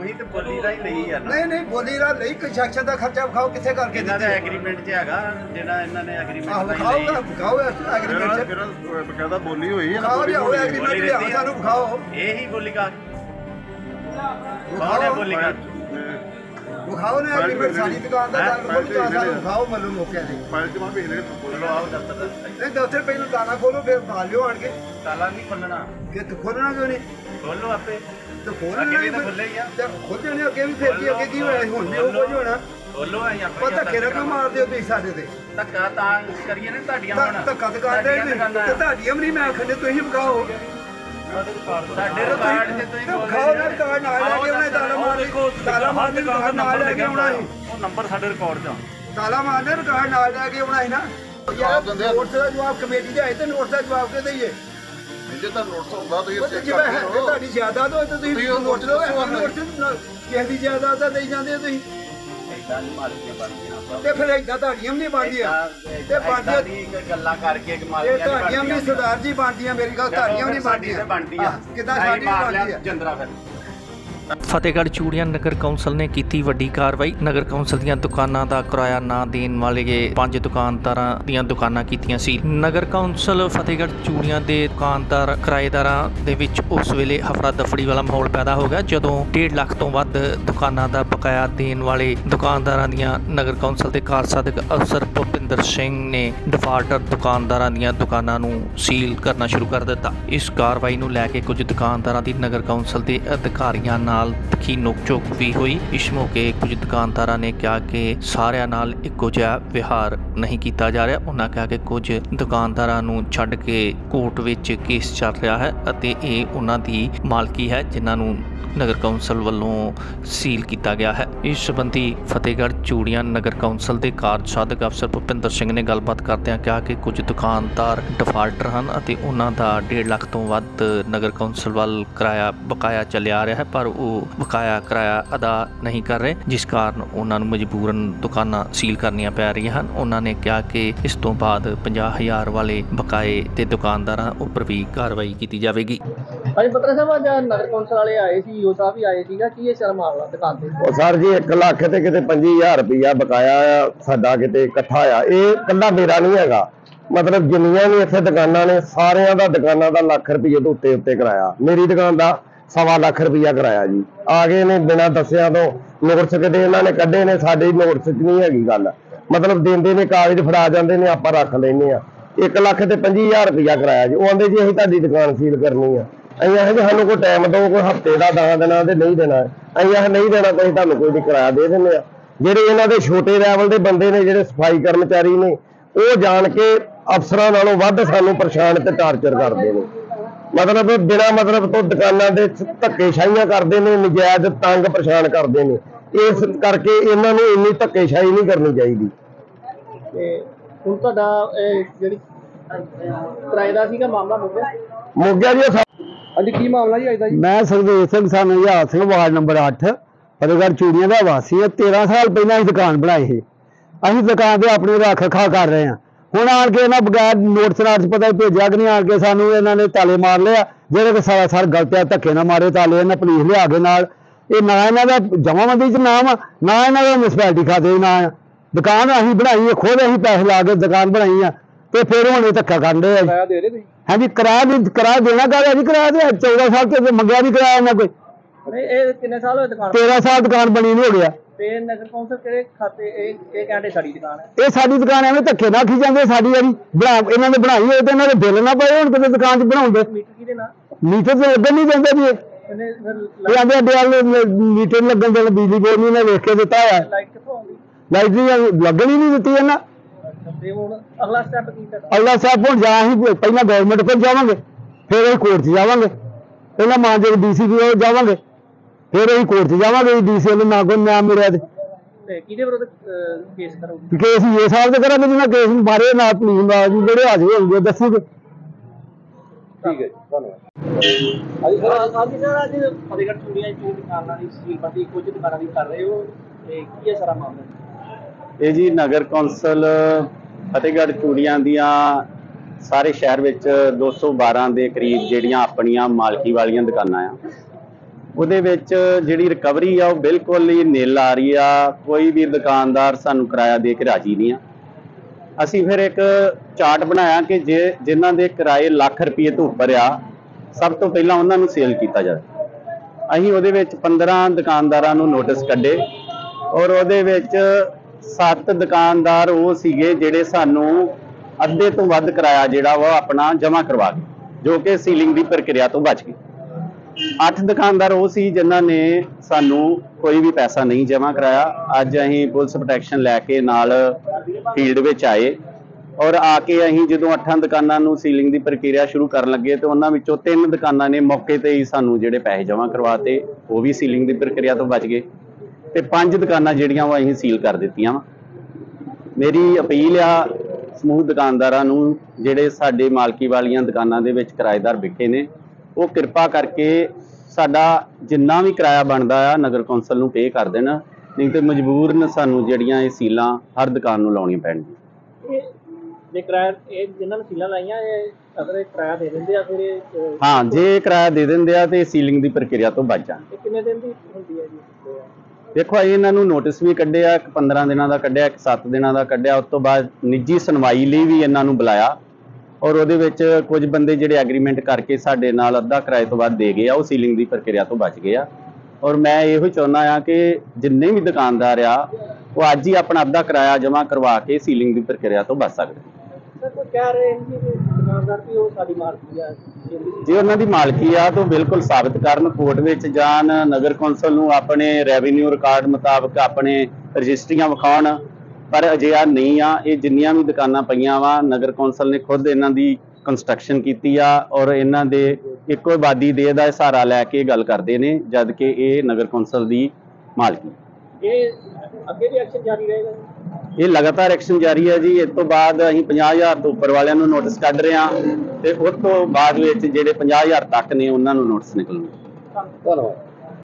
ਤੁਸੀਂ ਤੇ ਬੋਲੀ ਦਾ ਹੀ ਲਈ ਆ ਨਾ। ਨਹੀਂ ਨਹੀਂ ਬੋਲੀ ਦਾ ਲਈ ਕੰਸਟਰਕਸ਼ਨ ਦਾ ਖਰਚਾ ਵਿਖਾਓ ਕਿੱਥੇ ਕਰਕੇ ਇਹਨਾਂ ਦਾ ਦਿੱਤੇ ਐਗਰੀਮੈਂਟ 'ਚ ਹੈਗਾ ਜਿਹੜਾ ਇਹਨਾਂ ਨੇ ਐਗਰੀਮੈਂਟ ਵਿਖਾਓ ਲਈ। ਨਾ ਵਿਖਾਓ ਐਗਰੀਮੈਂਟ ਚ। ਫਿਰ ਬਕਾਇਦਾ ਬੋਲੀ ਹੋਈ ਹੈ ਨਾ ਵਿਖਾਓ ਬੋਲੀ ਹੋਈ ਹੈ। ਐਗਰੀਮੈਂਟ ਬੋਲੀ ਲਿਆਓ। ਸਾਨੂੰ ਵਿਖਾਓ। ਇਹ ਹੀ ਬੋਲੀ ਕਾ ਕੌਣ ਹੈ ਵਿਖਾਓ। ਬੋਲੀ ਕਾ ਵਿਖਾਓ ਨਾ ਐਗਰੀਮੈਂਟ ਸਾਡੀ ਦੁਕਾਨ ਦਾ ਗੱਲ ਖੋਲ੍ਹ ਕੇ ਸਾਨੂੰ ਵਿਖਾਓ ਮੱਲੂ ਮੌਕੇ ਤੇ। ਫਾਈਲ ਚ ਮੈਂ ਵੇਖ ਲੈ ਚਲੋ ਆਓ ਦਫ਼ਤਰ ਦਾ ਨਹੀਂ ਦਫ਼ਤਰ ਪਹਿਲਾਂ ਤਾਲਾ ਖੋਲੋ ਫਿਰ ਬਾਹਰ ਲਿਓ ਆਣ ਕੇ। ਤਾਲਾ ਨਹੀਂ ਖੋਲਣਾ। ਕਿ ਤੂੰ ਖੋਲਣਾ ਕਿਉਂ ਨਹੀਂ? ਖੋਲੋ ਆਪੇ। ਤੇ ਖੋਲਣਾ ਅੱਗੇ ਵੀ ਤਾਂ ਖੁੱਲ੍ਹੇ ਹੀ ਆ। ਤੇ ਖੁੱਲ ਜਾਣੇ ਅੱਗੇ ਵੀ ਫਿਰ ਕੀ ਅੱਗੇ ਕੀ ਹੋਇਆ ਸੀ? ਹੁਣ ਵੀ ਉਹ ਕੁਝ ਹੋਣਾ ਖੋਲੋ ਆਈ ਆਪੇ ਪਤਾ ਕਿਹੜਾ ਕਿਉਂ ਮਾਰਦੇ ਹੋ ਤੁਸੀਂ ਸਾਡੇ ਤੇ? ਧੱਕਾ ਤਾਂ ਕਰੀਏ ਨਾ ਤੁਹਾਡੀਆਂ ਹੁਣ। ਤਾਂ ਧੱਕਾ ਤੇ ਕਰਦੇ ਦੁਕਾਨਾਂ ਤੇ ਤੁਹਾਡੀਆਂ ਵੀ ਨਹੀਂ ਮੈਂ ਆਖਣੇ ਤੁਸੀਂ ਵਿਖਾਓ। ਸਾਡੇ ਰਿਕਾਰਡ 'ਚ ਤੁਸੀਂ ਤੇ ਬੋਲਦੇ ਵਿਖਾਓ ਨਾ ਰਿਕਾਰਡ ਨਾਲ ਲੈ ਕੇ ਉਹਨੇ ਤਾਲਾ ਮਾਰ ਤਾਲਾ ਮਾਰ ਕੇ ਰਿਕਾਰਡ ਨਾਲ ਲੈ ਕੇ ਆਉਣਾ ਸੀ। ਉਹ ਨੰਬਰ ਸਾਡੇ ਰਿਕਾਰਡ 'ਚ ਆ। ਤਾਲਾ ਮਾਰਨੇ ਰਿਕਾਰਡ ਨਾਲ ਲੈ ਕੇ ਆਉਣਾ ਸੀ ਨਾ। ਯਾਰ ਨੋਟਸ ਦਾ ਜਵਾਬ ਕਮੇਟੀ ਦੇ ਆਏ ਤੇ ਨੋਟਸ ਦਾ ਜਵਾਬ ਕਿਉਂ ਦਈਏ? ਜੇ ਤਾਂ ਨੋਟਸ ਹੁੰਦਾ ਤੁਸੀਂ ਉਹ ਤੇ ਚੈੱਕ ਜਿਵੇਂ ਕਰਦੇ ਹੈ ਹੋ ਤੁਹਾਡੀ ਜਾਇਦਾਦ ਹੋਏ ਤੇ ਤੁਸੀਂ ਤੁਸੀਂ ਉਹ ਨੋਟਸ ਲਓ ਦੱਸੋ ਨੋਟਸ ਕਿਸੇ ਦੀ ਜਾਇਦਾਦ ਦਾ ਦੇਈ ਜਾਂਦੇ ਹੋ ਤੁਸੀਂ। ਏਦਾਂ ਨਹੀਂ ਮਾਲੀਆਂ ਬਣਦੀਆਂ ਤੇ ਫਿਰ ਏਦਾਂ ਤੁਹਾਡੀਆਂ ਵੀ ਨਹੀਂ ਬਣਦੀਆਂ। ਤੇ ਤੇ ਬਣਦੀਆਂ ਦੀ ਗੱਲਾਂ ਕਰਕੇ ਇਹ ਮਾਲੀਆਂ ਤੁਹਾਡੀਆਂ ਵੀ ਨਹੀਂ ਸਰਦਾਰ ਜੀ ਬਣਦੀਆਂ ਮੇਰੀ ਗੱਲ ਤੁਹਾਡੀਆਂ ਵੀ ਨਹੀਂ ਬਣਦੀਆਂ। ਬਣਦੀਆਂ। ਕਿੱਦਾਂ ਸਾਡੀ ਵੀ ਬਣਦੀ ਆ ਜੰਦਰਾ ਫਿਰ। ਫਤਿਹਗੜ੍ਹ ਚੂੜੀਆਂ ਨਗਰ ਕੌਂਸਲ ਨੇ ਕੀਤੀ ਵੱਡੀ ਕਾਰਵਾਈ। ਨਗਰ ਕੌਂਸਲ ਦੀਆਂ ਦੁਕਾਨਾਂ ਦਾ ਕਿਰਾਇਆ ਨਾ ਦੇਣ ਵਾਲੇ ਪੰਜ ਦੁਕਾਨਦਾਰਾਂ ਦੀਆਂ ਦੁਕਾਨਾਂ ਕੀਤੀਆਂ ਸੀ। ਨਗਰ ਕੌਂਸਲ ਫਤਿਹਗੜ੍ਹ ਚੂੜੀਆਂ ਦੇ ਦੁਕਾਨਦਾਰ ਕਿਰਾਏਦਾਰਾਂ ਦੇ ਵਿੱਚ ਉਸ ਵੇਲੇ ਹਫੜਾ ਦਫੜੀ ਵਾਲਾ ਮਾਹੌਲ ਪੈਦਾ ਹੋ ਗਿਆ, ਜਦੋਂ 1.5 ਲੱਖ ਤੋਂ ਵੱਧ ਦੁਕਾਨਾਂ ਦਾ ਬਕਾਇਆ ਦੇਣ ਵਾਲੇ ਦੁਕਾਨਦਾਰਾਂ ਦੀਆਂ ਨਗਰ ਕੌਂਸਲ ਦੇ ਕਾਰਜਸਾਧਕ ਅਫਸਰ ਭੁਪਿੰਦਰ ਸਿੰਘ ਨੇ ਡਿਫਾਲਟਰ ਦੁਕਾਨਦਾਰਾਂ ਦੀਆਂ ਦੁਕਾਨਾਂ ਨੂੰ ਸੀਲ ਕਰਨਾ ਸ਼ੁਰੂ ਕਰ ਦਿੱਤਾ। ਇਸ ਕਾਰਵਾਈ ਨੂੰ ਲੈ ਕੇ ਕੁਝ ਦੁਕਾਨਦਾਰਾਂ ਦੀ ਨਗਰ ਕੌਂਸਲ ਦੇ ਅਧਿਕਾਰੀਆਂ ਨਾਲ ਨਾਲ ਤਿੱਖੀ ਨੋਕ-ਝੋਕ ਵੀ ਹੋਈ। ਇਸ ਮੌਕੇ ਕੁਝ ਦੁਕਾਨਦਾਰਾਂ ਨੇ ਕਿਹਾ ਕਿ ਸਾਰਿਆਂ ਨਾਲ ਇੱਕੋ ਜਿਹਾ ਵਿਹਾਰ ਨਹੀਂ ਕੀਤਾ ਜਾ ਰਿਹਾ। ਉਹਨਾਂ ਕਿਹਾ ਕਿ ਕੁਝ ਦੁਕਾਨਦਾਰਾਂ ਨੂੰ ਛੱਡ ਕੇ ਕੋਰਟ ਵਿੱਚ ਕੇਸ ਚੱਲ ਰਿਹਾ ਹੈ ਅਤੇ ਇਹ ਉਹਨਾਂ ਦੀ ਮਾਲਕੀ ਹੈ, ਜਿਨ੍ਹਾਂ ਨੂੰ ਨਗਰ ਕੌਂਸਲ ਵੱਲੋਂ ਸੀਲ ਕੀਤਾ ਗਿਆ ਹੈ। ਇਸ ਸੰਬੰਧੀ ਫਤਿਹਗੜ੍ਹ ਚੂੜੀਆਂ ਨਗਰ ਕੌਂਸਲ ਦੇ ਕਾਰਜ ਸਾਧਕ ਅਫਸਰ ਭੁਪਿੰਦਰ ਸਿੰਘ ਨੇ ਗੱਲਬਾਤ ਕਰਦਿਆਂ ਕਿਹਾ ਕਿ ਕੁਝ ਦੁਕਾਨਦਾਰ ਡਿਫਾਲਟਰ ਹਨ ਅਤੇ ਉਹਨਾਂ ਦਾ 1.5 ਲੱਖ ਤੋਂ ਵੱਧ ਨਗਰ ਕੌਂਸਲ ਵੱਲ ਕਿਰਾਇਆ ਬਕਾਇਆ ਚੱਲਿਆ ਆ ਰਿਹਾ ਹੈ, ਪਰ ਉਹ ਬਕਾਇਆ ਕਿਰਾਇਆ ਅਦਾ ਨਹੀਂ ਕਰ ਰਹੇ ਜਿਸ ਕਾਰਨ ਉਹਨਾਂ ਨੂੰ ਮਜਬੂਰਨ ਦੁਕਾਨਾਂ ਸੀਲ ਕਰਨੀਆਂ ਪੈ ਰਹੀਆਂ ਹਨ। ਉਹਨਾਂ ਨੇ ਕਿਹਾ ਕਿ ਇਸ ਤੋਂ ਬਾਅਦ 50000 ਵਾਲੇ ਬਕਾਏ ਤੇ ਦੁਕਾਨਦਾਰਾਂ ਉੱਪਰ ਵੀ ਕਾਰਵਾਈ ਕੀਤੀ ਜਾਵੇਗੀ। ਹਾਂਜੀ ਪੱਤਰ ਸਾਹਿਬ ਅੱਜ ਨਗਰ ਕੌਂਸਲ ਵਾਲੇ ਆਏ ਸੀ ਈਓ ਸਾਹਿਬ ਵੀ ਆਏ ਸੀਗਾ। ਕੀ ਇਹ ਸਾਰਾ ਮਾਮਲਾ ਦੁਕਾਨ ਤੇ? ਉਹ ਸਰ ਜੀ 1 ਲੱਖ ਤੇ ਕਿਤੇ 25000 ਰੁਪਇਆ ਬਕਾਇਆ ਸਾਡਾ ਕਿਤੇ ਇਕੱਠਾ ਆ। ਇਹ ਕੱਲਾ ਮੇਰਾ ਨਹੀਂ ਹੈਗਾ। ਮਤਲਬ ਜਿੰਨੀਆਂ ਵੀ ਇੱਥੇ ਦੁਕਾਨਾਂ ਨੇ ਸਾਰਿਆਂ ਦਾ ਦੁਕਾਨਾਂ ਦਾ ਲੱਖ ਰੁਪਏ ਤੋਂ ਉੱਤੇ ਉੱਤੇ ਕਰਾਇਆ। ਮੇਰੀ ਦੁਕਾਨ ਦਾ ਸਵਾ ਲੱਖ ਰੁਪਇਆ ਕਰਾਇਆ ਜੀ। ਆ ਗਏ ਨੇ, ਬਿਨਾਂ ਦੱਸਿਆਂ ਤੋਂ ਨੋਟਸ ਕਿਤੇ ਇਹਨਾਂ ਨੇ ਕੱਢੇ ਨੇ, ਸਾਡੇ ਨੋਟਸ 'ਚ ਨਹੀਂ ਹੈਗੀ ਗੱਲ। ਮਤਲਬ ਦਿੰਦੇ ਨੇ, ਕਾਗਜ਼ ਫੜਾ ਜਾਂਦੇ ਨੇ, ਆਪਾਂ ਰੱਖ ਲੈਨੇ ਆ 1 ਲੱਖ ਤੇ 25000 ਰੁਪਇਆ ਕਰਾਇਆ ਜੀ। ਉਹ ਆਂਦੇ ਜੀ, ਅਸੀਂ ਤੁਹਾਡੀ ਦੁਕਾਨ ਸੀਲ ਕਰਨੀ ਆ। ਅਸੀਂ ਆਖਿਆ ਜੀ, ਸਾਨੂੰ ਕੋਈ ਟਾਈਮ ਦਿਓ, ਕੋਈ ਹਫ਼ਤੇ ਦਾ, ਦਸ ਦੇਣਾ ਤੇ ਨਹੀਂ ਦੇਣਾ। ਅਸੀਂ ਆਖ ਨਹੀਂ ਦੇਣਾ ਕੋਈ ਤੁਹਾਨੂੰ ਕੋਈ ਨਹੀਂ ਕਿਰਾਇਆ ਦੇ ਦਿੰਦੇ ਆ ਜਿਹੜੇ ਇਹਨਾਂ ਦੇ ਛੋਟੇ ਲੈਵਲ ਦੇ ਬੰਦੇ ਨੇ, ਜਿਹੜੇ ਸਫ਼ਾਈ ਕਰਮਚਾਰੀ ਨੇ, ਉਹ ਜਾਣ ਕੇ ਅਫਸਰਾਂ ਨਾਲੋਂ ਵੱਧ ਸਾਨੂੰ ਪਰੇਸ਼ਾਨ ਤੇ ਟਾਰਚਰ ਕਰਦੇ ਨੇ। ਮਤਲਬ ਬਿਨਾਂ ਮਤਲਬ ਤੋਂ ਦੁਕਾਨਾਂ ਦੇ ਧੱਕੇਸ਼ਾਹੀਆਂ ਕਰਦੇ ਨੇ ਨਜਾਇਜ਼ ਤੰਗ ਪਰੇਸ਼ਾਨ ਕਰਦੇ ਨੇ। ਇਸ ਕਰਕੇ ਇਹਨਾਂ ਨੂੰ ਇੰਨੀ ਧੱਕੇਸ਼ਾਹੀ ਨਹੀਂ ਕਰਨੀ ਚਾਹੀਦੀ। ਤੇ ਹੁਣ ਤੁਹਾਡਾ ਇਹ ਜਿਹੜੀ ਕਿਰਾਏ ਦਾ ਸੀਗਾ ਮਾਮਲਾ ਮੁੱਕ ਗਿਆ? ਮੋਗਿਆ ਜੀ ਇਹ ਸਾ- ਅੱਜ ਕੀ ਮਾਮਲਾ ਜੀ ਅੱਜ ਦਾ ਜੀ? ਮੈਂ ਸੁਖਦੇਵ ਸਿੰਘ ਸਾਨੂੰ ਨਿਹਾਲ ਸਿੰਘ ਵਾਰਡ ਨੰਬਰ 8 ਫਤਿਹਗੜ੍ਹ ਚੂੜੀਆਂ ਦਾ ਵਾਸੀ ਹਾਂ। 13 ਸਾਲ ਪਹਿਲਾਂ ਅਸੀਂ ਦੁਕਾਨ ਬਣਾਈ ਸੀ। ਅਸੀਂ ਦੁਕਾਨ ਤੇ ਆਪਣੀ ਰੱਖ ਰਖਾ ਕਰ ਰਹੇ ਹਾਂ। ਹੁਣ ਆਣ ਕੇ ਇਹਨਾਂ ਬਗੈਰ ਨੋਟਿਸ ਨਾਲ ਪਤਾ ਭੇਜਿਆ ਕਿ ਨਹੀਂ ਆਣ ਕੇ ਸਾਨੂੰ ਇਹਨਾਂ ਨੇ ਤਾਲੇ ਮਾਰ ਲਿਆ ਜਿਹੜੇ ਕਿ ਸਾਰਾ ਸਾਰ ਗਲਤ ਆ ਧੱਕੇ ਨਾਲ ਮਾਰੇ ਤਾਲੇ ਇਹਨਾਂ ਪੁਲਿਸ ਲਿਆ ਕੇ ਨਾਲ। ਇਹ ਨਾ ਇਹਨਾਂ ਦਾ ਜਮਾਬੰਦੀ ਚ ਨਾਮ ਨਾ ਇਹਨਾਂ ਦਾ ਮਿਊਨਿਸਪੈਲਿਟੀ ਖਾਤੇ ਨਾਂ ਦੁਕਾਨ ਅਸੀਂ ਬਣਾਈ ਹੈ ਖੁਦ ਅਸੀਂ ਪੈਸੇ ਲਾ ਕੇ ਦੁਕਾਨ ਬਣਾਈ ਆ। ਤੇ ਫਿਰ ਹੁਣ ਇਹ ਧੱਕਾ ਕਰਦੇ ਆ। ਕਿਰਾਇਆ ਦੇ ਰਹੇ ਤੁਸੀਂ? ਹਾਂਜੀ ਕਿਰਾਇਆ ਵੀ ਕਿਰਾਇਆ ਦੇਣਾ ਕਰਿਆ ਜੀ? ਕਿਰਾਇਆ ਤੇ 14 ਸਾਲ ਤੇ ਮੰਗਿਆ ਨਹੀਂ ਕਿਰਾਇਆ ਇਹਨਾਂ ਕੋਈ ਇਹ ਕਿੰਨੇ ਸਾਲ ਹੋਏ ਦੁਕਾਨ? 13 ਸਾਲ ਦੁਕਾਨ ਬਣੀ ਨਹੀਂ ਹੋ ਗਿਆ। ਤੇ ਨਗਰ ਕੌਂਸਲ ਕਿਹੜੇ ਖਾਤੇ ਇਹ ਇਹ ਕਹਿੰਦੇ ਸਾਡੀ ਦੁਕਾਨ ਹੈ। ਇਹ ਸਾਡੀ ਦੁਕਾਨ ਐਵੇਂ ਧੱਕੇ ਨਾਲ ਖੀ ਜਾਂਦੇ ਸਾਡੀ ਵਾਰੀ। ਬਣਾ ਇਹਨਾਂ ਨੇ ਬਣਾਈ ਹੋਏ ਤੇ ਇਹਨਾਂ ਦੇ ਬਿੱਲ ਨਾ ਪਏ ਹੁਣ ਕਿਤੇ ਦੁਕਾਨ 'ਚ ਬਣਾਉਂਦੇ ਮੀਟਰ ਕਿਹਦੇ ਨਾਲ? ਮੀਟਰ ਤੇ ਲੱਗਣ ਨਹੀਂ ਦਿੰਦੇ ਜੀ ਇਹ। ਇਹਨੇ ਫਿਰ ਇਹ ਆਂਦੇ ਅੱਡੇ ਵਾਲੇ ਮੀਟਰ ਲੱਗਣ ਦੇ ਬਿਜਲੀ ਬੋਰਡ ਨੇ ਵੇਖ ਕੇ ਦਿੱਤਾ ਹੋਇਆ। ਲਾਈਟ ਕਿੱਥੋਂ ਆਉਂਦੀ? ਲਾਈਟ ਦੀ ਲੱਗਣ ਹੀ ਨਹੀਂ ਦਿੱਤੀ ਇਹਨਾਂ। ਤੇ ਹੁਣ ਅਗਲਾ ਸਟੈਪ ਕੀ ਕਰਨਾ? ਅਗਲਾ ਸਾਹਿਬ ਹੁਣ ਜਾਂ ਅਸੀਂ ਪਹਿਲਾਂ ਗਵਰਨਮੈਂਟ ਕੋਲ ਜਾਵਾਂਗੇ ਫਿਰ ਅਸੀਂ ਕੋਰਟ 'ਚ ਜਾਵਾਂਗੇ। ਪਹਿਲਾਂ ਮਾਨਯੋਗ ਡੀਸੀ ਕੋਲ ਜਾਵਾਂਗੇ। ਫਿਰ ਅਸੀਂ ਕੋਰਟ 'ਚ ਜਾਵਾਂਗੇ ਡੀਸੀ ਨੂੰ ਨਾ ਕੋਈ ਨਾਮ ਮਿਲਿਆ ਤੇ। ਤੇ ਕਿਹਦੇ ਵਿਰੁੱਧ ਕੇਸ ਕਰੋਗੇ? ਕੇਸ ਇਹ ਸਾਹਿਬ ਤੇ ਕਰਾਂਗੇ ਜਿਹਨਾਂ ਕੇਸ ਮਾਰੇ ਨਾ ਪੁਲਿਸ ਦਾ ਜੀ ਜਿਹੜੇ ਹਾਜ਼ਰ ਹੋਣਗੇ ਦੱਸੂਗੇ। ਠੀਕ ਹੈ ਜੀ ਧੰਨਵਾਦ। ਹਾਂਜੀ ਸਰ ਅੱਜ ਸਰ ਅੱਜ ਫਤਿਹਗੜ੍ਹ ਚੂੜੀਆਂ ਦੀ ਦੁਕਾਨਾਂ ਦੀ ਸੀਲਬੰਦੀ ਕੁਝ ਦੁਕਾਨਾਂ ਦੀ ਕਰ ਰਹੇ ਹੋ ਤੇ ਕੀ ਹੈ ਸਾਰਾ ਮਾਮਲਾ? ਇਹ ਜੀ ਨਗਰ ਕੌਂਸਲ ਫਤਿਹਗੜ੍ਹ ਚੂੜੀਆਂ ਦੀਆਂ ਸਾਰੇ ਸ਼ਹਿਰ ਵਿੱਚ 212 ਦੇ ਕਰੀਬ ਜਿਹੜੀਆਂ ਆਪਣੀਆਂ ਮਾਲਕੀ ਵਾਲੀਆਂ ਦੁਕਾਨਾਂ ਆ ਉਹਦੇ ਵਿੱਚ ਜਿਹੜੀ ਰਿਕਵਰੀ ਆ ਉਹ ਬਿਲਕੁਲ ਹੀ ਨਿਲ ਆ ਰਹੀ ਆ। ਕੋਈ ਵੀ ਦੁਕਾਨਦਾਰ ਸਾਨੂੰ ਕਿਰਾਇਆ ਦੇ ਕੇ ਰਾਜੀ ਨਹੀਂ ਆ। ਅਸੀਂ ਫਿਰ ਇੱਕ ਚਾਰਟ ਬਣਾਇਆ ਕਿ ਜੇ ਜਿਨ੍ਹਾਂ ਦੇ ਕਿਰਾਏ ਲੱਖ ਰੁਪਏ ਤੋਂ ਉੱਪਰ ਆ, ਸਭ ਤੋਂ ਪਹਿਲਾਂ ਉਹਨਾਂ ਨੂੰ ਸੇਲ ਕੀਤਾ ਜਾਵੇ। ਅਸੀਂ ਉਹਦੇ ਵਿੱਚ 15 ਦੁਕਾਨਦਾਰਾਂ ਨੂੰ ਨੋਟਿਸ ਕੱਢੇ ਔਰ ਉਹਦੇ ਵਿੱਚ 7 ਦੁਕਾਨਦਾਰ ਉਹ ਸੀਗੇ ਜਿਹੜੇ ਸਾਨੂੰ ਅੱਧੇ ਤੋਂ ਵੱਧ ਕਿਰਾਇਆ ਜਿਹੜਾ ਵਾ ਆਪਣਾ ਜਮ੍ਹਾਂ ਕਰਵਾ ਗਏ, ਜੋ ਕਿ ਸੀਲਿੰਗ ਦੀ ਪ੍ਰਕਿਰਿਆ ਤੋਂ ਬਚ ਗਏ। ਅੱਠ ਦੁਕਾਨਦਾਰ ਉਹ ਸੀ ਜਿਨ੍ਹਾਂ ਨੇ ਸਾਨੂੰ ਕੋਈ ਵੀ ਪੈਸਾ ਨਹੀਂ ਜਮ੍ਹਾਂ ਕਰਾਇਆ। ਅੱਜ ਅਸੀਂ ਪੁਲਿਸ ਪ੍ਰੋਟੈਕਸ਼ਨ ਲੈ ਕੇ ਨਾਲ ਫੀਲਡ ਵਿੱਚ ਆਏ ਔਰ ਆ ਕੇ ਅਸੀਂ ਜਦੋਂ ਅੱਠਾਂ ਦੁਕਾਨਾਂ ਨੂੰ ਸੀਲਿੰਗ ਦੀ ਪ੍ਰਕਿਰਿਆ ਸ਼ੁਰੂ ਕਰਨ ਲੱਗੇ ਤੇ ਉਹਨਾਂ ਵਿੱਚੋਂ ਤਿੰਨ ਦੁਕਾਨਾਂ ਨੇ ਮੌਕੇ ਤੇ ਹੀ ਸਾਨੂੰ ਜਿਹੜੇ ਪੈਸੇ ਜਮ੍ਹਾਂ ਕਰਵਾਤੇ, ਉਹ ਵੀ ਸੀਲਿੰਗ ਦੀ ਪ੍ਰਕਿਰਿਆ ਤੋਂ ਬਚ ਗਏ ਤੇ ਪੰਜ ਦੁਕਾਨਾਂ ਜਿਹੜੀਆਂ ਉਹ ਅਸੀਂ ਸੀਲ ਕਰ ਦਿੱਤੀਆਂ ਵਾ। ਮੇਰੀ ਅਪੀਲ ਆ ਸਮੂਹ ਦੁਕਾਨਦਾਰਾਂ ਨੂੰ, ਜਿਹੜੇ ਸਾਡੇ ਮਾਲਕੀ ਵਾਲੀਆਂ ਦੁਕਾਨਾਂ ਦੇ ਵਿੱਚ ਕਿਰਾਏਦਾਰ ਬਿਠੇ ਨੇ ਉਹ ਕਿਰਪਾ ਕਰਕੇ ਸਾਡਾ ਜਿੰਨਾ ਵੀ ਕਿਰਾਇਆ ਬਣਦਾ ਆ ਨਗਰ ਕੌਂਸਲ ਨੂੰ ਪੇ ਕਰ ਦੇਣ। ਨਹੀਂ ਤੇ ਮਜਬੂਰਨ ਸਾਨੂੰ ਜਿਹੜੀਆਂ ਇਹ ਸੀਲਾਂ ਹਰ ਦੁਕਾਨ ਨੂੰ ਲਾਉਣੀਆਂ ਪੈਣਗੀਆਂ। ਇਹ ਜੇ ਕਿਰਾਇਆ ਇਹ ਜਿਨ੍ਹਾਂ ਨੇ ਸੀਲਾਂ ਲਾਈਆਂ ਇਹ ਅਗਰ ਇਹ ਕਿਰਾਇਆ ਦੇ ਦਿੰਦੇ ਆ ਫਿਰ ਇਹ ਹਾਂ ਜੇ ਕਿਰਾਇਆ ਦੇ ਦਿੰਦੇ ਆ ਤੇ ਸੀਲਿੰਗ ਦੀ ਪ੍ਰਕਿਰਿਆ ਤੋਂ ਬਚ ਜਾਣ। ਇਹ ਕਿੰਨੇ ਦਿਨ ਦੀ ਹੁੰਦੀ ਹੈ ਜੀ ਦੇਖੋ ਅਸੀਂ ਇਹਨਾਂ ਨੂੰ ਨੋਟਿਸ ਵੀ ਕੱਢਿਆ ਇੱਕ 15 ਦਿਨਾਂ ਦਾ ਕੱਢਿਆ ਇੱਕ 7 ਦਿਨਾਂ ਦਾ ਕੱਢਿਆ ਉਸ ਤੋਂ ਬਾਅਦ ਨਿੱਜੀ ਸੁਣਵਾਈ ਲਈ ਵੀ ਇਹਨਾਂ ਨੂੰ ਬੁਲਾਇਆ। ਔਰ ਉਹਦੇ ਵਿੱਚ ਕੁਝ ਬੰਦੇ ਜਿਹੜੇ ਐਗਰੀਮੈਂਟ ਕਰਕੇ ਸਾਡੇ ਨਾਲ ਅੱਧਾ ਕਿਰਾਏ ਤੋਂ ਬਾਅਦ ਦੇ ਗਏ ਆ ਉਹ ਸੀਲਿੰਗ ਦੀ ਪ੍ਰਕਿਰਿਆ ਤੋਂ ਬਚ ਗਏ ਆ ਔਰ ਮੈਂ ਇਹੋ ਹੀ ਚਾਹੁੰਦਾ ਆ ਕਿ ਜਿੰਨੇ ਵੀ ਦੁਕਾਨਦਾਰ ਆ ਉਹ ਅੱਜ ਹੀ ਆਪਣਾ ਅੱਧਾ ਕਿਰਾਇਆ ਜਮ੍ਹਾਂ ਕਰਵਾ ਕੇ ਸੀਲਿੰਗ ਦੀ ਪ੍ਰਕਿਰਿਆ ਤੋਂ ਬਚ ਸਕਦੇ ਸਰ ਕੋਈ ਕਹਿ ਰਹੇ ਨੇ ਕਿ ਦੁਕਾਨਦਾਰ ਵੀ ਉਹ ਸਾਡੀ ਮਾਲਕੀ ਆ ਇਹਦੀ। ਜੇ ਉਹਨਾਂ ਦੀ ਮਾਲਕੀ ਆ ਤਾਂ ਬਿਲਕੁਲ ਸਾਬਤ ਕਰਨ ਕੋਰਟ ਵਿੱਚ ਜਾਣ ਨਗਰ ਕੌਂਸਲ ਨੂੰ ਆਪਣੇ ਰੈਵਨਿਊ ਰਿਕਾਰਡ ਮੁਤਾਬਕ ਆਪਣੇ ਰਜਿਸਟਰੀਆਂ ਵਿਖਾਉਣ ਪਰ ਅਜੇ ਆ ਨਹੀਂ ਆ ਇਹ ਜਿੰਨੀਆਂ ਵੀ ਦੁਕਾਨਾਂ ਪਈਆਂ ਵਾ ਨਗਰ ਕੌਂਸਲ ਨੇ ਖੁਦ ਇਹਨਾਂ ਦੀ ਕੰਸਟਰਕਸ਼ਨ ਕੀਤੀ ਆ ਔਰ ਇਹਨਾਂ ਦੇ ਇੱਕੋ ਆਬਾਦੀ ਦੇ ਦਾ ਸਹਾਰਾ ਲੈ ਕੇ ਗੱਲ ਕਰਦੇ ਨੇ ਜਦ ਕਿ ਇਹ ਨਗਰ ਕੌਂਸਲ ਦੀ ਮਾਲਕੀ। ਇਹ ਅੱਗੇ ਵੀ ਐਕਸ਼ਨ ਜਾਰੀ ਰਹੇਗਾ ਜੀ? ਇਹ ਲਗਾਤਾਰ ਐਕਸ਼ਨ ਜਾਰੀ ਹੈ ਜੀ ਇਸ ਤੋਂ ਬਾਅਦ ਅਸੀਂ 50000 ਤੋਂ ਉੱਪਰ ਵਾਲਿਆਂ ਨੂੰ ਨੋਟਿਸ ਕੱਢ ਰਹੇ ਹਾਂ ਤੇ ਉਸ ਤੋਂ ਬਾਅਦ ਵਿੱਚ ਜਿਹੜੇ 50000 ਤੱਕ ਨੇ ਉਹਨਾਂ ਨੂੰ ਨੋਟਿਸ ਨਿਕਲਣਗੇ। ਧੰਨਵਾਦ।